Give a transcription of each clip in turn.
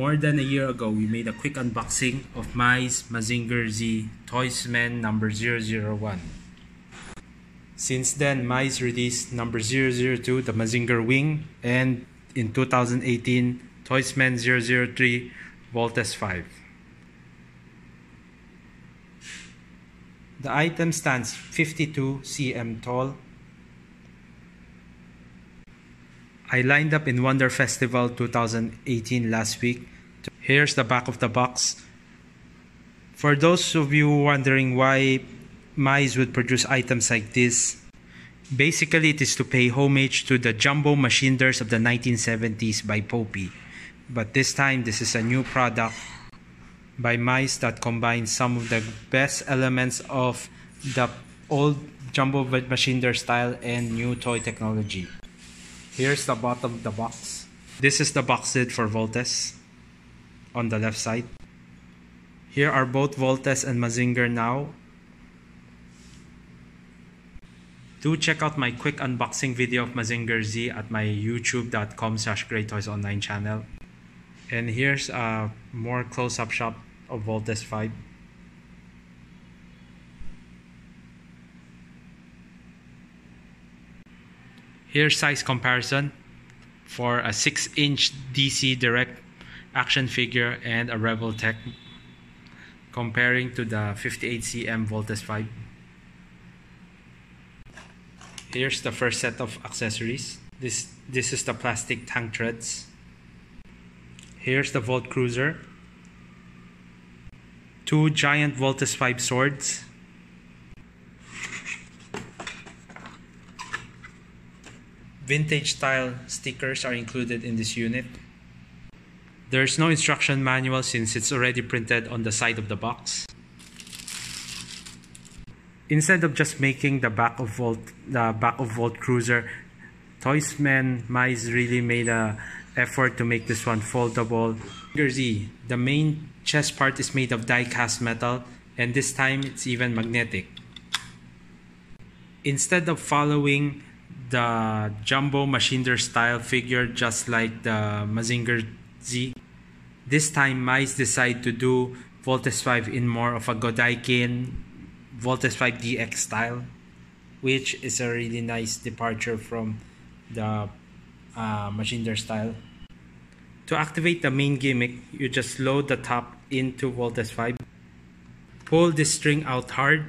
More than a year ago, we made a quick unboxing of Maize Mazinger Z Toysman number 001. Since then, Maize released number 002, the Mazinger Wing, and in 2018, Toysman 003 Voltes 5. The item stands 52 cm tall. I lined up in Wonder Festival 2018 last week. Here's the back of the box. For those of you wondering why Maize would produce items like this, basically it is to pay homage to the jumbo machinders of the 1970s by Popy. But this time, this is a new product by Maize that combines some of the best elements of the old jumbo machinder style and new toy technology. Here's the bottom of the box. This is the box lid for Voltes on the left side. Here are both Voltes and Mazinger now. Do check out my quick unboxing video of Mazinger Z at my youtube.com slash greattoysonline channel. And here's a more close-up shot of Voltes 5. Here's size comparison for a 6-inch DC direct action figure and a Revoltech comparing to the 58cm Voltes 5. Here's the first set of accessories. This this is the plastic tank treads. Here's the Volt Cruiser two giant Voltes 5 swords. Vintage style stickers are included in this unit. There's no instruction manual since it's already printed on the side of the box. Instead of just making the back of Volt, the back of Volt Cruiser, Toysman Maize really made a effort to make this one foldable. Z, the main chest part is made of die-cast metal and this time it's even magnetic. Instead of following the jumbo Machinder style figure just like the Mazinger Z, this time Maize decide to do Voltes 5 in more of a Godaikin Voltes 5 DX style, which is a really nice departure from the uh, Machinder style. To activate the main gimmick, you just load the top into Voltes 5. Pull this string out hard.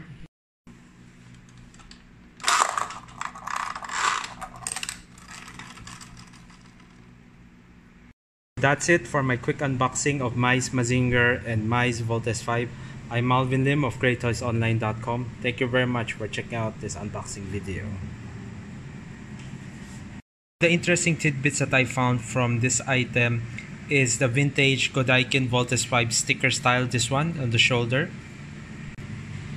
That's it for my quick unboxing of Maize Mazinger and Maize Voltes 5. I'm Malvin Lim of GreatToysOnline.com. Thank you very much for checking out this unboxing video. The interesting tidbits that I found from this item is the vintage Godaikin Voltes 5 sticker style, this one on the shoulder.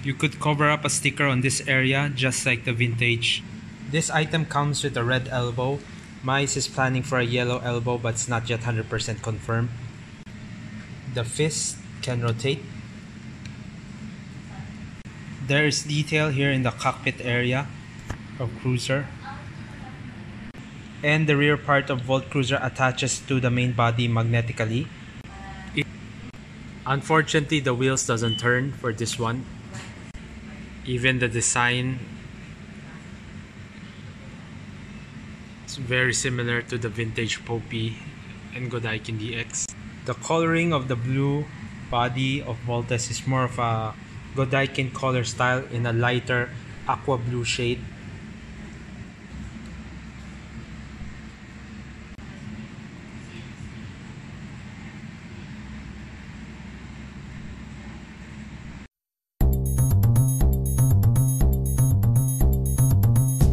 You could cover up a sticker on this area just like the vintage. This item comes with a red elbow. Maize is planning for a yellow elbow but it's not yet 100% confirmed. The fist can rotate. There is detail here in the cockpit area of Cruiser and the rear part of Volt Cruiser attaches to the main body magnetically. Unfortunately, the wheels doesn't turn for this one. Even the design is very similar to the vintage Popy and Godaikin DX. The coloring of the blue body of Voltes is more of a Godaikin color style in a lighter aqua blue shade